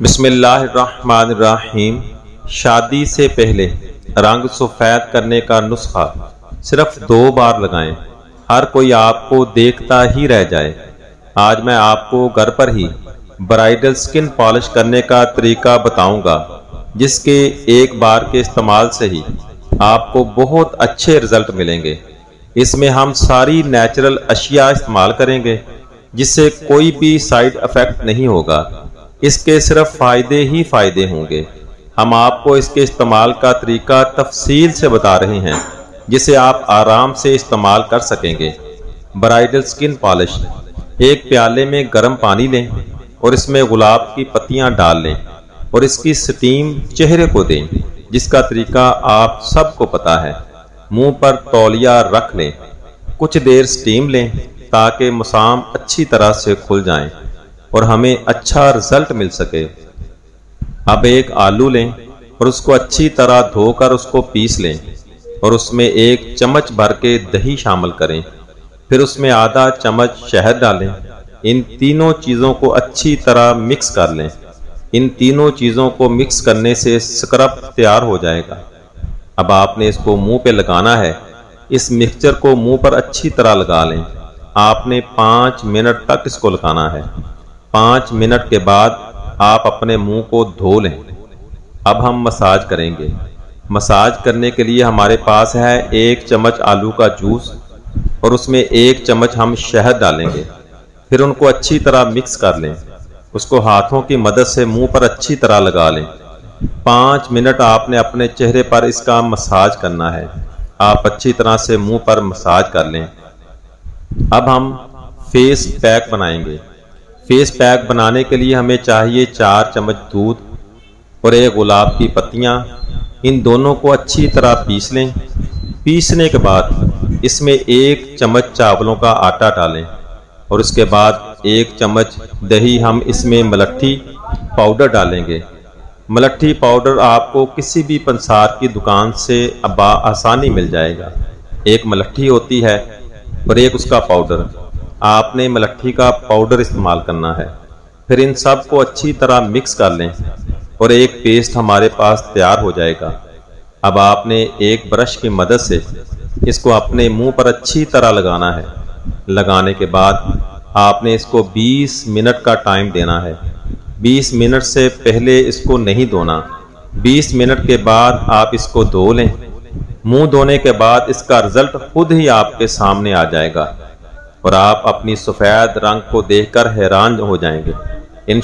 बिस्मिल्लाहिर्रहमानिर्रहीम। शादी से पहले रंग सफ़ेद करने का नुस्खा सिर्फ़ दो बार लगाएँ। हर कोई आपको देखता ही रह जाए। आज मैं आपको घर पर ही ब्राइडल स्किन पॉलिश करने का तरीका बताऊँगा, जिसके एक बार के इस्तेमाल से ही आपको बहुत अच्छे रिज़ल्ट मिलेंगे। इसमें हम सारी नेचुरल अशिया इस्तेमाल करेंगे, जिससे कोई भी साइड इफ़ेक्ट नहीं होगा। इसके सिर्फ़ फ़ायदे ही फ़ायदे होंगे। हम आपको इसके इस्तेमाल का तरीका तफसील से बता रहे हैं, जिसे आप आराम से इस्तेमाल कर सकेंगे। Bridal skin polish. एक प्याले में गर्म पानी लें और इसमें गुलाब की पत्तियाँ डाल लें और इसकी स्टीम चेहरे को दें, जिसका तरीका आप सबको पता है। मुँह पर तौलिया रख लें। कुछ देर स्टीम लें ताकि मसाम अच्छी तरह से खुल जाएँ। और हमें अच्छा रिज़ल्ट मिल सके। अब एक आलू लें और उसको अच्छी तरह धोकर उसको पीस लें और उसमें एक चम्मच भर के दही शामिल करें। फिर उसमें आधा चम्मच शहद डालें। इन तीनों चीज़ों को अच्छी तरह मिक्स कर लें। इन तीनों चीज़ों को मिक्स करने से स्क्रब तैयार हो जाएगा। अब आपने इसको मुँह पे लगाना है। इस मिक्सचर को मुँह पर अच्छी तरह लगा लें। आपने पाँच मिनट तक इसको लगाना है। पाँच मिनट के बाद आप अपने मुँह को धो लें। अब हम मसाज करेंगे। मसाज करने के लिए हमारे पास है एक चम्मच आलू का जूस और उसमें एक चम्मच हम शहद डालेंगे। फिर उनको अच्छी तरह मिक्स कर लें। उसको हाथों की मदद से मुँह पर अच्छी तरह लगा लें। पाँच मिनट आपने अपने चेहरे पर इसका मसाज करना है। आप अच्छी तरह से मुँह पर मसाज कर लें। अब हम फेस पैक बनाएँगे। फेस पैक बनाने के लिए हमें चाहिए चार चम्मच दूध और एक गुलाब की पत्तियाँ। इन दोनों को अच्छी तरह पीस लें। पीसने के बाद इसमें एक चम्मच चावलों का आटा डालें और उसके बाद एक चम्मच दही हम इसमें मलट्ठी पाउडर डालेंगे। मलट्ठी पाउडर आपको किसी भी पंसार की दुकान से अब आसानी मिल जाएगा। एक मलट्ठी होती है और एक उसका पाउडर। आपने मलट्ठी का पाउडर इस्तेमाल करना है। फिर इन सबको अच्छी तरह मिक्स कर लें और एक पेस्ट हमारे पास तैयार हो जाएगा। अब आपने एक ब्रश की मदद से इसको अपने मुँह पर अच्छी तरह लगाना है। लगाने के बाद आपने इसको 20 मिनट का टाइम देना है। 20 मिनट से पहले इसको नहीं धोना। 20 मिनट के बाद आप इसको धो लें। मुँह धोने के बाद इसका रिज़ल्ट खुद ही आपके सामने आ जाएगा। और आप अपनी सफ़ेद रंग को देखकर हैरान हो जाएँगे। इन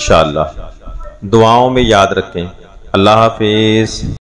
दुआओं में याद रखें। अल्लाह हाफिज़।